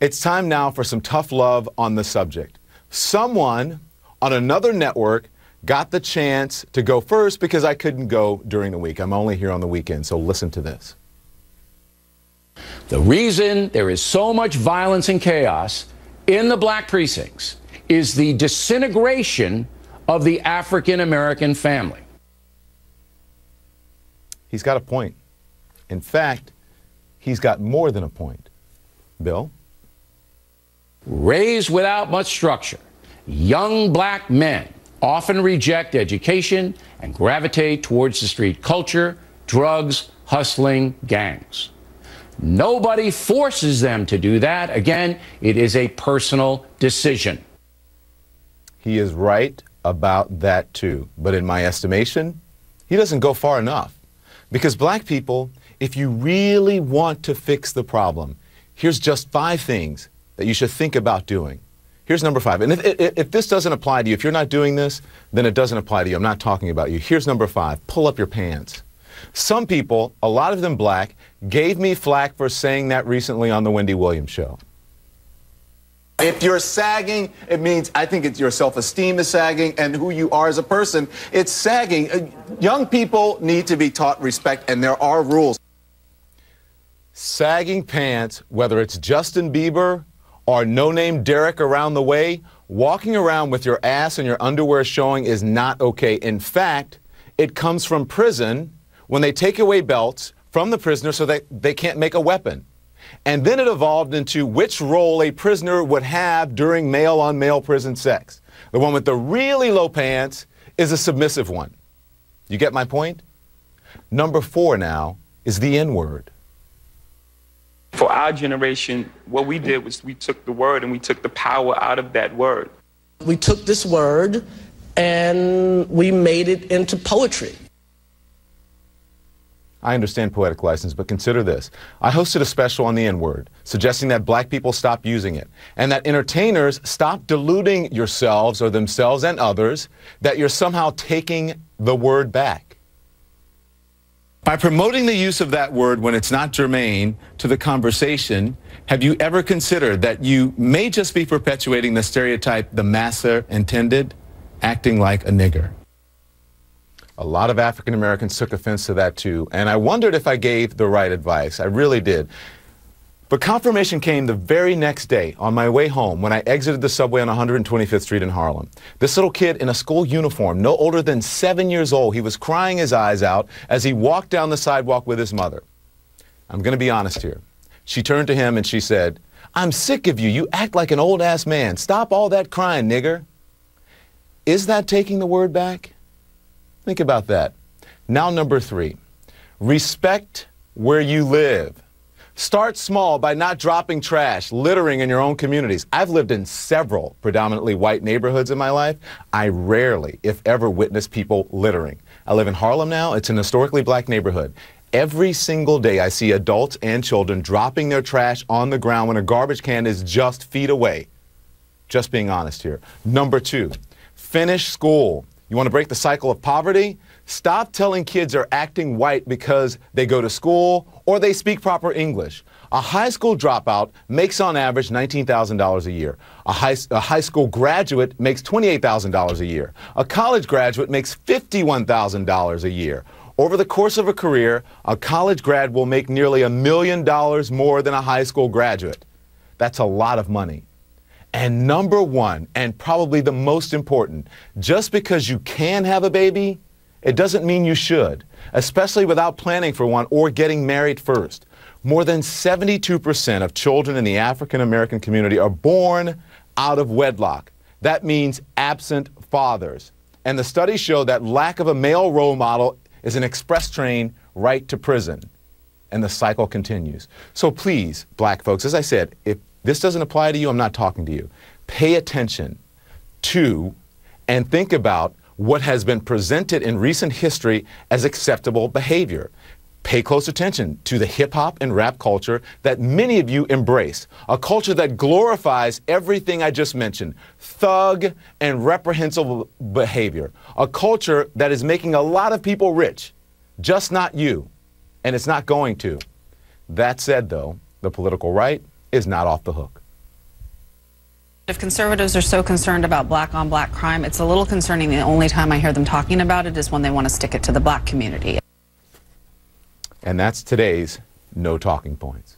It's time now for some tough love on the subject. Someone on another network got the chance to go first because I couldn't go during the week. I'm only here on the weekend, so listen to this. The reason there is so much violence and chaos in the black precincts is the disintegration of the African American family. He's got a point. In fact, he's got more than a point. Bill? Raised without much structure, young black men often reject education and gravitate towards the street culture, drugs, hustling, gangs. Nobody forces them to do that. Again, it is a personal decision. He is right about that too. But in my estimation, he doesn't go far enough. Because black people, if you really want to fix the problem, here's just five things that you should think about doing. Here's number five. And if, if, if, this doesn't apply to you, if you're not doing this, then it doesn't apply to you. I'm not talking about you. Here's number five pull up your pants. Some people, a lot of them black, gave me flack for saying that recently on the Wendy Williams show. If you're sagging, it means I think it's your self-esteem is sagging and who you are as a person. It's sagging. Uh, young people need to be taught respect, and there are rules. Sagging pants, whether it's Justin Bieber or no name Derek around the way, walking around with your ass and your underwear showing is not okay. In fact, it comes from prison when they take away belts from the prisoner so that they can't make a weapon. And then it evolved into which role a prisoner would have during male on male prison sex. The one with the really low pants is a submissive one. You get my point? Number four now is the N word. For our generation, what we did was we took the word and we took the power out of that word. We took this word and we made it into poetry. I understand poetic license, but consider this. I hosted a special on the N word, suggesting that black people stop using it, and that entertainers stop deluding yourselves or themselves and others that you're somehow taking the word back. By promoting the use of that word when it's not germane to the conversation, have you ever considered that you may just be perpetuating the stereotype the massa intended, acting like a nigger? A lot of African Americans took offense to that too, and I wondered if I gave the right advice. I really did. But confirmation came the very next day on my way home when I exited the subway on 125th Street in Harlem. This little kid in a school uniform, no older than seven years old, he was crying his eyes out as he walked down the sidewalk with his mother. I'm going to be honest here. She turned to him and she said, I'm sick of you. You act like an old ass man. Stop all that crying, nigger. Is that taking the word back? Think about that. Now, number three, respect where you live. Start small by not dropping trash, littering in your own communities. I've lived in several predominantly white neighborhoods in my life. I rarely, if ever, witness people littering. I live in Harlem now. It's an historically black neighborhood. Every single day, I see adults and children dropping their trash on the ground when a garbage can is just feet away. Just being honest here. Number two, finish school. You want to break the cycle of poverty? Stop telling kids they're acting white because they go to school or they speak proper English. A high school dropout makes on average $19,000 a year. A high, a high school graduate makes $28,000 a year. A college graduate makes $51,000 a year. Over the course of a career, a college grad will make nearly a million dollars more than a high school graduate. That's a lot of money. And number one, and probably the most important, just because you can have a baby, it doesn't mean you should, especially without planning for one or getting married first. More than 72% of children in the African American community are born out of wedlock. That means absent fathers. And the studies show that lack of a male role model is an express train right to prison. And the cycle continues. So please, black folks, as I said, if this doesn't apply to you, I'm not talking to you. Pay attention to and think about what has been presented in recent history as acceptable behavior. Pay close attention to the hip hop and rap culture that many of you embrace, a culture that glorifies everything I just mentioned thug and reprehensible behavior, a culture that is making a lot of people rich, just not you, and it's not going to. That said, though, the political right is not off the hook. If conservatives are so concerned about black on black crime, it's a little concerning. The only time I hear them talking about it is when they want to stick it to the black community. And that's today's No Talking Points.